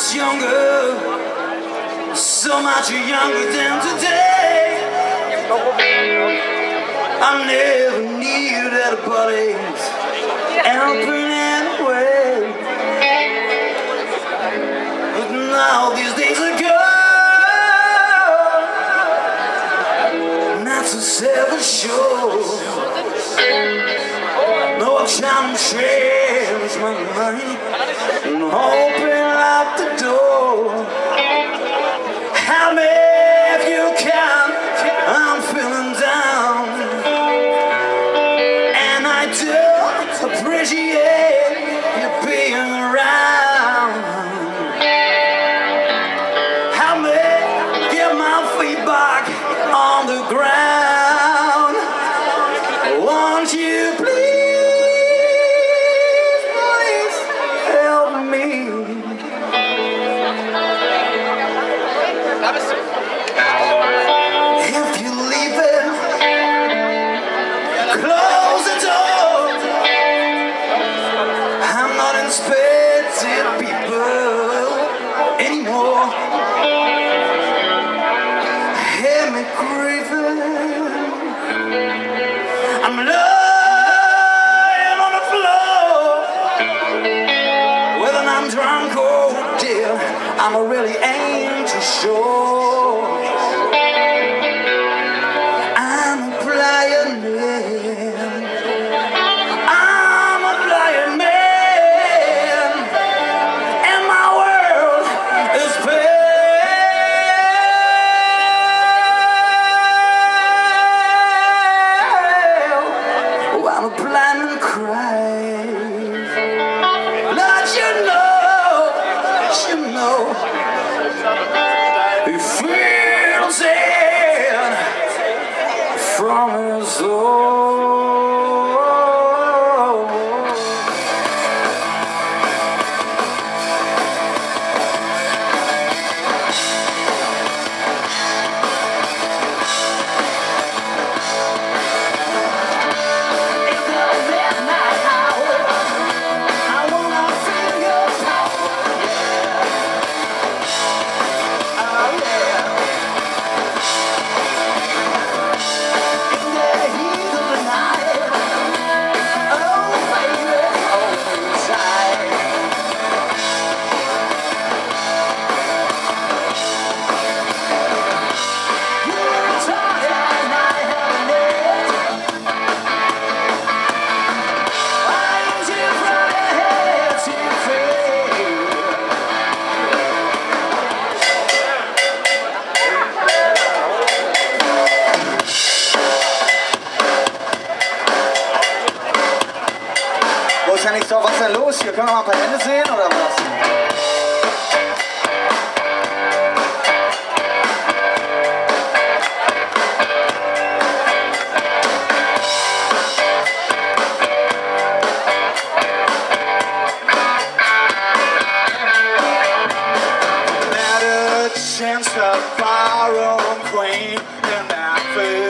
much younger, so much younger than today. I never needed a buddy's helping in a way. But now these days are gone, not so self sure. No time changed my mind and hope. ground. I'm lying on the floor. Whether I'm drunk or oh dear, I'm really ain't to show. Wahrscheinlich so, was ist denn los hier? Können wir mal ein paar Hände sehen oder was? chance to fire on queen in that field.